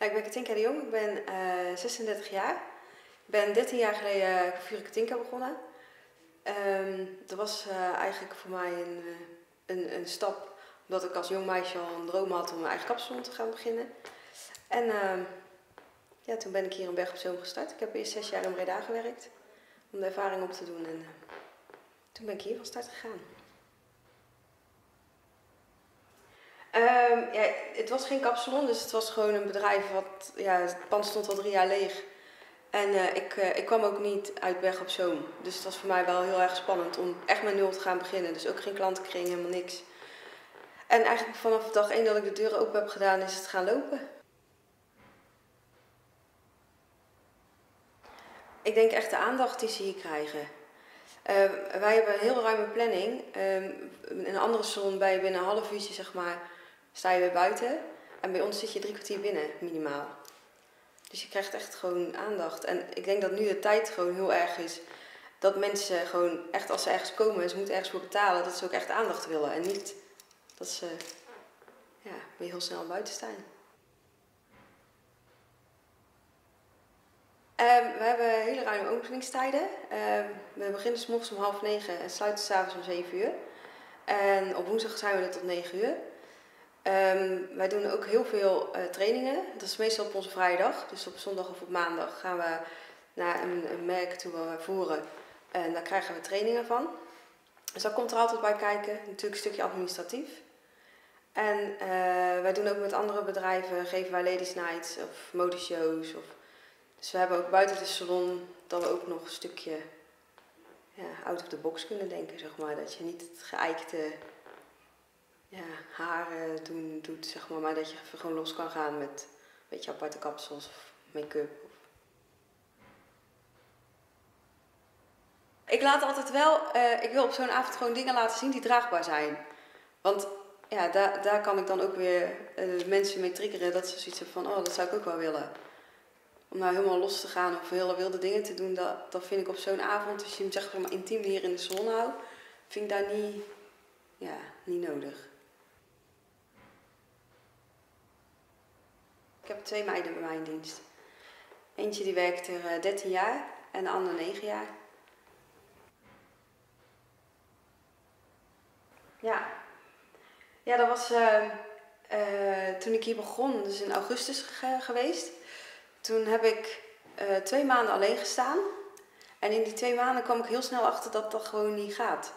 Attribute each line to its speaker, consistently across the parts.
Speaker 1: Ja, ik ben Katinka de Jong, ik ben 36 jaar. Ik ben 13 jaar geleden Vuur Katinka begonnen. Ehm, dat was eigenlijk voor mij een, een, een, stap, omdat ik als jong meisje al een droom had om mijn eigen kapsalon te gaan beginnen. En ehm, ja, toen ben ik hier in Berg op Zoom gestart. Ik heb eerst zes jaar in Breda gewerkt om de ervaring op te doen. En toen ben ik hier van start gegaan. Um, ja, het was geen kapsalon, dus het was gewoon een bedrijf wat, ja, het pand stond al drie jaar leeg. En uh, ik, uh, ik kwam ook niet uit op Zoom. Dus het was voor mij wel heel erg spannend om echt met nul te gaan beginnen. Dus ook geen klantenkring, helemaal niks. En eigenlijk vanaf dag één dat ik de deuren open heb gedaan, is het gaan lopen. Ik denk echt de aandacht die ze hier krijgen. Uh, wij hebben een heel ruime planning. in een andere salon bij binnen een half uurtje, zeg maar, sta je weer buiten. En bij ons zit je drie kwartier binnen, minimaal. Dus je krijgt echt gewoon aandacht. En ik denk dat nu de tijd gewoon heel erg is. Dat mensen gewoon echt als ze ergens komen en ze moeten ergens voor betalen, dat ze ook echt aandacht willen. En niet dat ze ja, weer heel snel buiten staan. Um, we hebben hele ruime openingstijden. Um, we beginnen s morgens om half negen en sluiten s'avonds om zeven uur. En op woensdag zijn we er tot negen uur. Um, wij doen ook heel veel uh, trainingen. Dat is meestal op onze vrijdag. Dus op zondag of op maandag gaan we naar een, een merk toe waar we voeren. En daar krijgen we trainingen van. Dus dat komt er altijd bij kijken. Natuurlijk een stukje administratief. En uh, wij doen ook met andere bedrijven, geven wij ladies nights of modeshows. Of... Dus we hebben ook buiten de salon dat we ook nog een stukje ja, out of the box kunnen denken, zeg maar. Dat je niet het geëikte ja, haren doen, doet, zeg maar, maar dat je even gewoon los kan gaan met een beetje aparte kapsels of make-up. Ik laat altijd wel, uh, ik wil op zo'n avond gewoon dingen laten zien die draagbaar zijn. Want ja, daar, daar kan ik dan ook weer uh, mensen mee triggeren dat ze zoiets hebben van, oh, dat zou ik ook wel willen. Om nou helemaal los te gaan of hele wilde dingen te doen, dat, dat vind ik op zo'n avond, als je hem zeg maar intiem hier in de zon houdt, vind ik daar niet, ja, niet nodig. Heb twee meiden bij mij in dienst. Eentje die werkt er 13 eh, jaar en de andere 9 jaar. Ja, ja dat was uh, uh, toen ik hier begon, dus in augustus geweest. Toen heb ik twee maanden alleen gestaan. En in die twee maanden kwam ik heel snel achter dat dat gewoon niet gaat.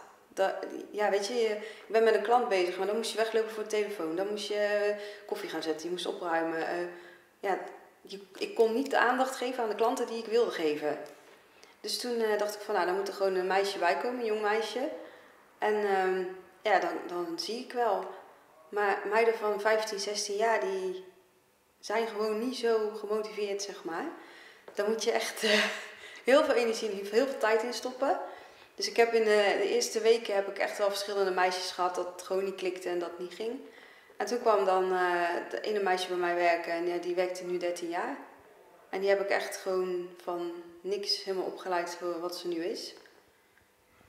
Speaker 1: Ja, weet je, je bent met een klant bezig, maar dan moest je weglopen voor de telefoon. Dan moest je koffie gaan zetten, je moest opruimen. Uh, ja, ik kon niet de aandacht geven aan de klanten die ik wilde geven. Dus toen uh, dacht ik van, nou, dan moet er gewoon een meisje bij komen, een jong meisje. En uh, ja, dan, dan zie ik wel. Maar meiden van 15, 16 jaar, die zijn gewoon niet zo gemotiveerd, zeg maar. Dan moet je echt heel veel energie en heel veel tijd in stoppen. Dus ik heb in de, eerste weken heb ik echt wel verschillende meisjes gehad dat het gewoon niet klikte en dat niet ging. En toen kwam dan uh, de ene meisje bij mij werken en ja, die werkte nu 13 jaar. En die heb ik echt gewoon van niks helemaal opgeleid voor wat ze nu is.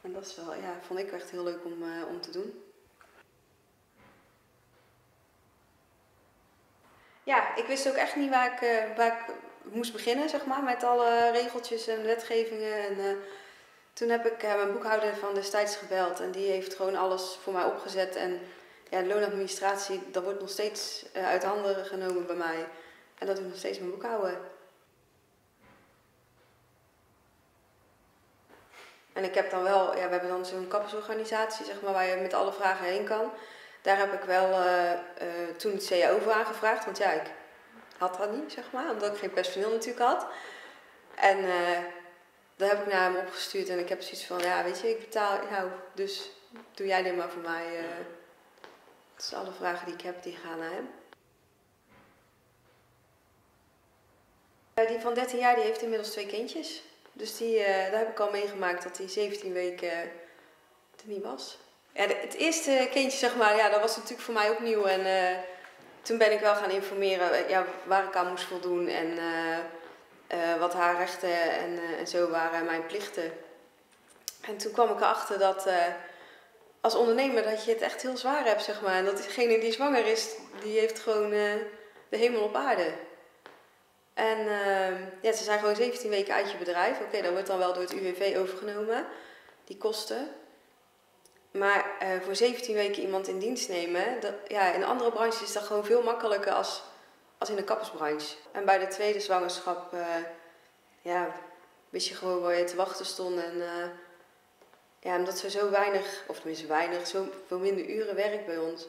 Speaker 1: En dat is wel, ja, vond ik echt heel leuk om, uh, om te doen. Ja, ik wist ook echt niet waar ik, uh, waar ik moest beginnen, zeg maar, met alle regeltjes en wetgevingen. En, toen heb ik mijn boekhouder van destijds gebeld en die heeft gewoon alles voor mij opgezet. En ja, de loonadministratie, dat wordt nog steeds uh, uit handen genomen bij mij. En dat doet nog steeds mijn boekhouden. En ik heb dan wel, ja, we hebben dan zo'n kappersorganisatie, zeg maar, waar je met alle vragen heen kan. Daar heb ik wel uh, toen het CAO voor aangevraagd, want ja, ik had dat niet, zeg maar, omdat ik geen personeel natuurlijk had. En daar heb ik naar hem opgestuurd en ik heb zoiets van, ja, weet je, ik betaal jou, dus doe jij dit maar voor mij. Dus alle vragen die ik heb, die gaan naar hem. Die van 13 jaar die heeft inmiddels twee kindjes. Dus die, uh, daar heb ik al meegemaakt dat hij 17 weken er niet was. Ja, het eerste kindje, zeg maar, ja, dat was natuurlijk voor mij ook nieuw. En uh, toen ben ik wel gaan informeren eh, ja, waar ik aan moest voldoen en uh, wat haar rechten en, en zo waren en mijn plichten. En toen kwam ik erachter dat als ondernemer dat je het echt heel zwaar hebt, zeg maar. En dat diegene die zwanger is, die heeft gewoon uh, de hemel op aarde. En ehm, ja, ze zijn gewoon 17 weken uit je bedrijf. Oké, dat wordt dan wel door het UWV overgenomen, die kosten. Maar eh, voor 17 weken iemand in dienst nemen, dat, ja, in andere branches is dat gewoon veel makkelijker als, als in de kappersbranche. En bij de tweede zwangerschap, ja, wist je gewoon waar je te wachten stond. En uh, ja, omdat ze zo weinig, of tenminste weinig, zo veel minder uren werkt bij ons,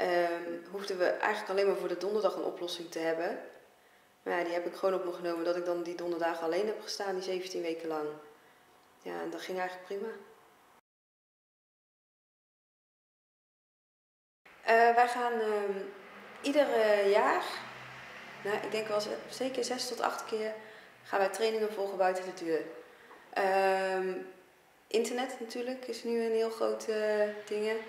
Speaker 1: um, hoefden we eigenlijk alleen maar voor de donderdag een oplossing te hebben. Maar ja, die heb ik gewoon op me genomen dat ik dan die donderdag alleen heb gestaan, die 17 weken lang. Ja, en dat ging eigenlijk prima. Uh, wij gaan uh, ieder jaar, nou, ik denk wel zeker zes tot acht keer, gaan wij trainingen volgen buiten de deur. Uh, internet natuurlijk is nu een heel groot uh, ding. We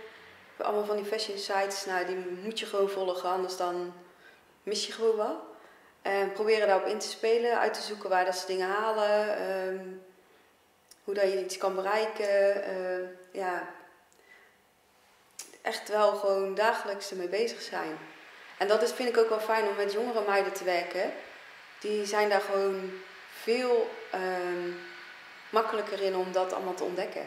Speaker 1: hebben allemaal van die fashion sites, nou, die moet je gewoon volgen, anders dan mis je gewoon wel. En proberen daarop in te spelen, uit te zoeken waar dat ze dingen halen, ehm, hoe dat je iets kan bereiken. ja, echt wel gewoon dagelijks ermee bezig zijn. En dat is, vind ik ook wel fijn om met jongere meiden te werken. Die zijn daar gewoon veel um, makkelijker in om dat allemaal te ontdekken.